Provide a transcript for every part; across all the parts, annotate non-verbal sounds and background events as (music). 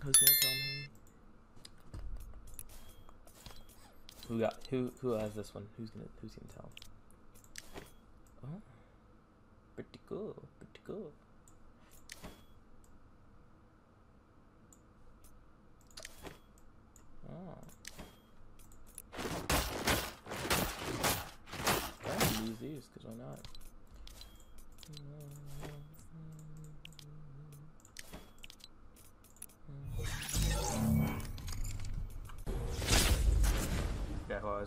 Who's gonna tell me? Who got who? Who has this one? Who's gonna Who's gonna tell? Oh, pretty cool. Pretty cool.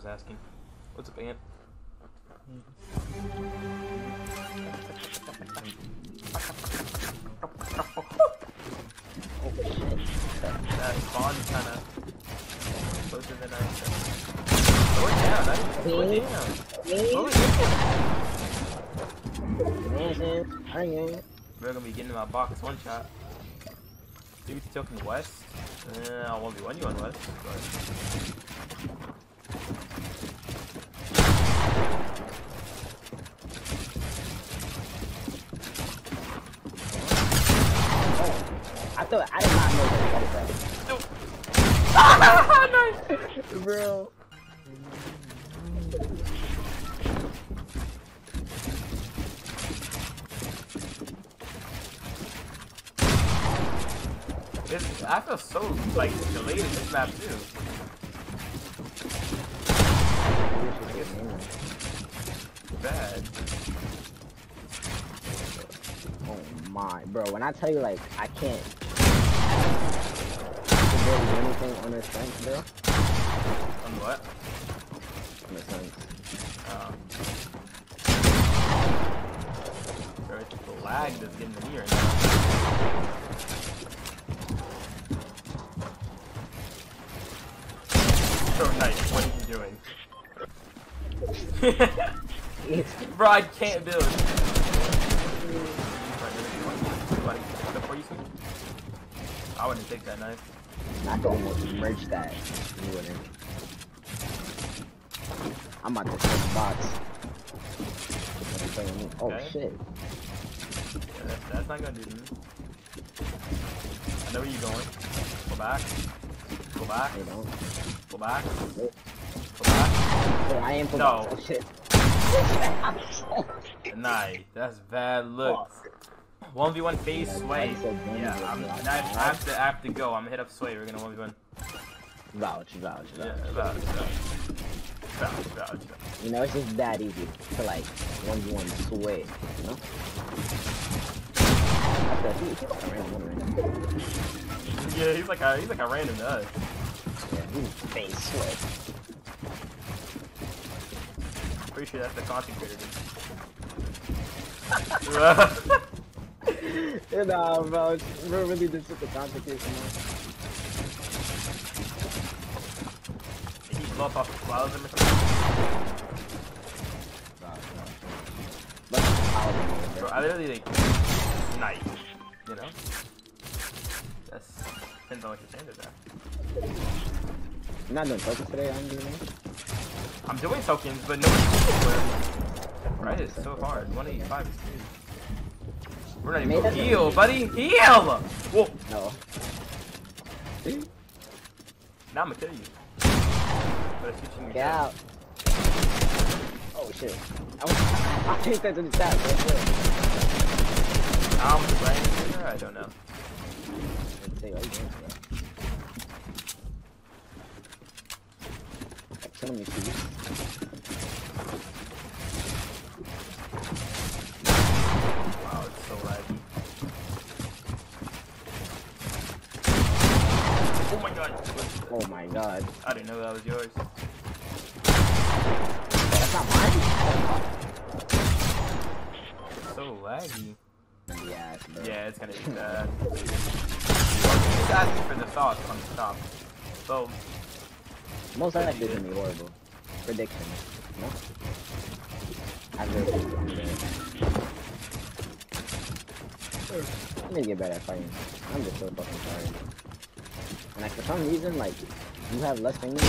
Was asking. What's up, Ant? That spawn kind of closer than I said. Slow it down, I slow it down. Slow it down. We're gonna be getting in my box one shot. Dude, still from the west. Uh, I'll 1v1 you on west, but. I thought I did not know that. nice. Bro. This, I feel so like delayed in this map too. Bad. Oh my, bro. When I tell you, like, I can't barely do anything on this fence, bro. On what? On this fence. Um, bro, it's the lag that's getting to me right now. So nice. What are you doing? (laughs) Bro, I can't build. I wouldn't take that knife. I could almost merge that. You wouldn't. I'm about to open the box. Oh okay. shit. Yeah, that's, not gonna do nothing. I know where you're going. Go back. Go back. Hey, don't. Go back. Go back. I am no. Shit. (laughs) nice. That's bad looks. Fuck. 1v1 face Sway. Yeah, I'm, I, have to, I have to go. I'm gonna hit up Sway. We're gonna 1v1. Vouch, vouch, vouch. Yeah, vouch, vouch. Vouch, vouch. You know, it's just that easy to like 1v1 Sway, you know? Yeah, he's like a he's like a random nut. Yeah, he's face sway. Pretty sure that's the content. (laughs) (laughs) nah, bro, bro, really just took the concentration on. Did he blow up off the clouds or something? But I'll Bro, I literally like night. You know? That's depends on what your standards are. You're not doing focus today, I'm doing it. I'm doing tokens, but nobody's Right, it's so hard. 185 is. We're not even heal, buddy. Heal! Whoa! No. Now I'm gonna kill you. But it's teaching me Get out. Oh shit. I, was, I think that's in the chat. Real quick. I'm playing here. I don't know. Let's see, what you doing, bro? Killing me, please. Wow, it's so laggy. Oh my god. Oh my god. I didn't know that was yours. That's not mine? It's so laggy. Yes, bro. Yeah, it's gonna be bad. Just asking for the thoughts on the top. So, Most I like this gonna be horrible. Prediction. No? I really I'm good. I need to get better at fighting. I'm just so fucking tired. And like for some reason, like you have less fingers.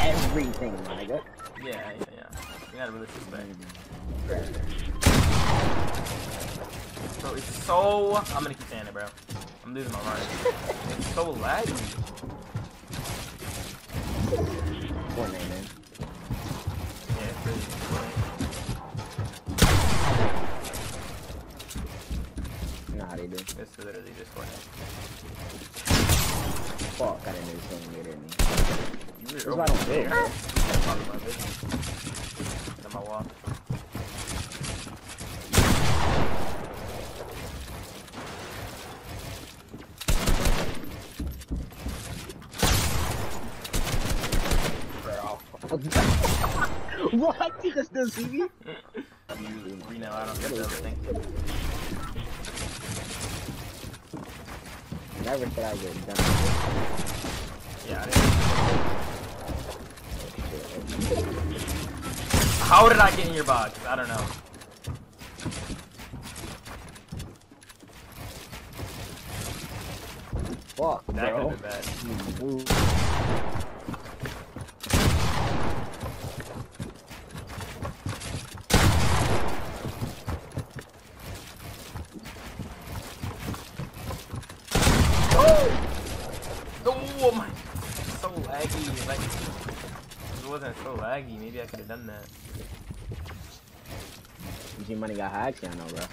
Everything, my nigga. yeah, yeah, yeah. You gotta really suspect. So it's so. I'm gonna keep saying it, bro. I'm losing my mind. it's so laggy. Fortnite, man. Yeah, it's really know how they do. It's literally just Fortnite. Fuck, I didn't know something later than me. You That's were why I don't do it, bro. Probably my bitch. On my wall. what? You can still see me? (laughs) You Reno, I don't get the other thing. Never said I would done Yeah, I didn't. How did I get in your box? I don't know. Fuck, That bro. could have been bad. Ooh. Oh my, so laggy. Like, if it wasn't so laggy, maybe I could have done that. G Money got high actually, I know, bro.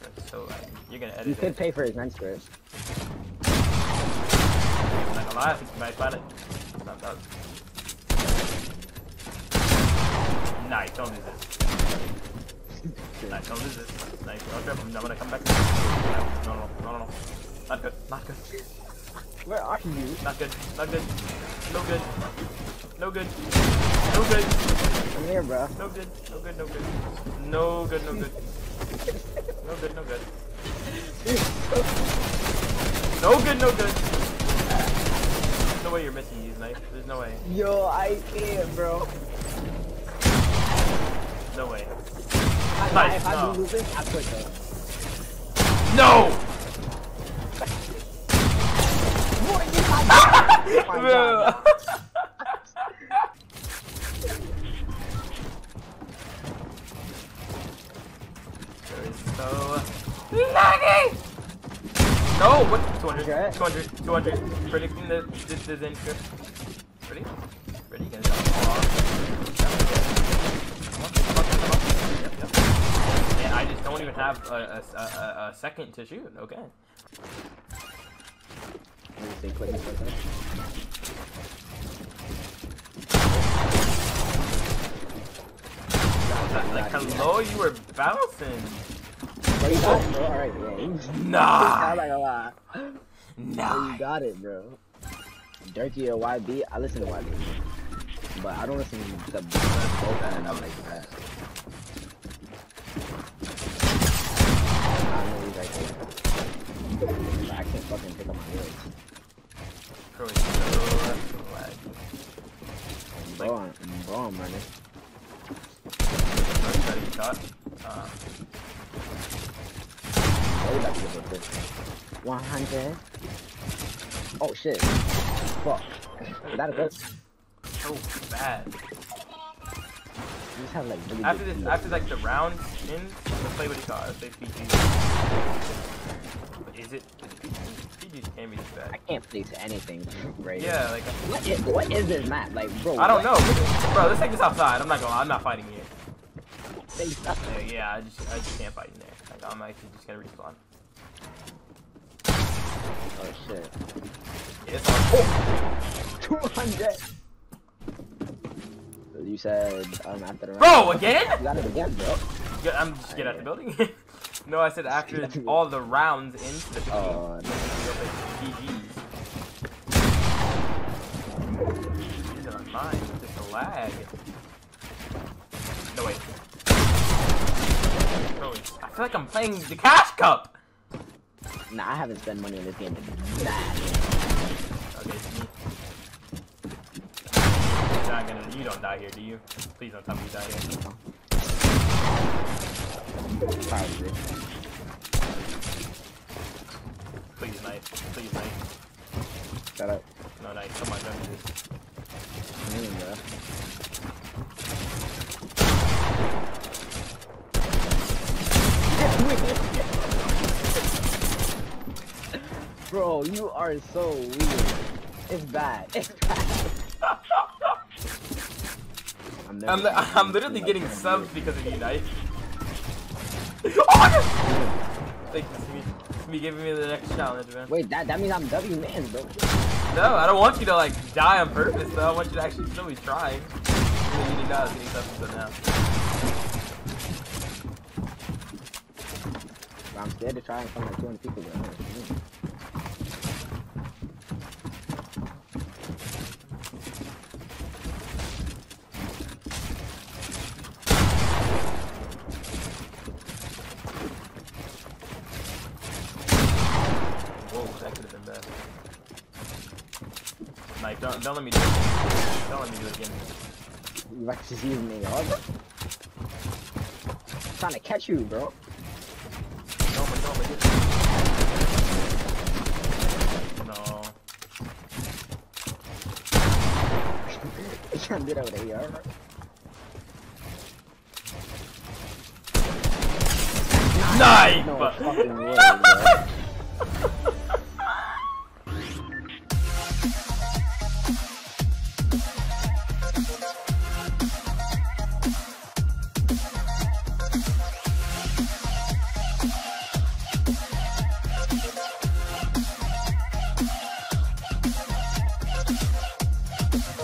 That's so laggy. You're gonna You could it. pay for his rent first. I'm not gonna lie, you might find it. It's not. Nice, don't lose this. Nice, don't lose this. Nice, don't trip. I'm gonna come back. No, no, no, no, no. Not good, not good. Where are you? Not good, not good. No good. No good. No good. Come here, bro. No good, no good, no good. No good, no good. No good, no good. No good, no good. No way you're missing these, knife. There's no way. Yo, I can't, bro. No way. I, Nice, if I no. lose this, I quit though. No! What you (laughs) No, what? 200, Okay. 200, 200. Predicting the, this is in script. Ready? Ready? Gonna. And I just don't even have a, a, a, a second to shoot. Okay. Like, hello, you were bouncing. Bro, you got it, bro. Alright, yeah. You, I'm Nah. not gonna lie. Bro, Nah. you got it, bro. Dirty or YB, I listen to YB. But I don't listen to the both of them like that. I know he's right there. But I can't fucking pick up my words. Bro, it's so laggy. Bro, I'm, bro, I'm running. I'm trying to get shot. Uh, Bro, you about to get hit this. 100. Oh shit. Fuck. Is that a good? so bad. You just have like really After this, after like the round in, let's play what he call it. Let's say PG. But is it? PGs can't be this I can't place anything right Yeah, like What is, what is this map? Like, bro. I don't know, bro. Let's take this outside. I'm not going. I'm not fighting here. Yeah, yeah, I just, I just can't fight in there. Like I'm actually just gonna respawn. Oh shit. It's on. 200. You said um after the round. Bro, again? You got it again, bro. Yeah, I'm just get out the building. (laughs) no, I said (laughs) after all the rounds into the 15. Oh, no. GG's. Are mine. Just a lag. No wait. I feel like I'm playing the Cash Cup. Nah, I haven't spent money on this game. Nah. Okay, it's. You're not gonna. You don't die here, do you? Please don't tell me you die here. Probably. Please, knife. Please, knife. Shut up. No, knife. Come on, don't do this. Mm, bro. You are so weird. It's bad. It's bad. (laughs) I'm, I'm, li- I'm literally getting much on subs you. because of Unite. oh! Thank you, Smee. Smee giving me the next challenge, man. Wait, that that means I'm W man, bro. No, I don't want you to like die on purpose though. I want you to actually still be trying. Unity now is getting subs until now. I'm scared to try front of like 200 people. Bro. Whoa, that could have been bad. Mike, don't let me do it. Don't let me do it again. You like to see me, all bro? trying to catch you, bro. No, but no, but get No. Trying to do that with AR, bro? Knife! No fucking way, bro.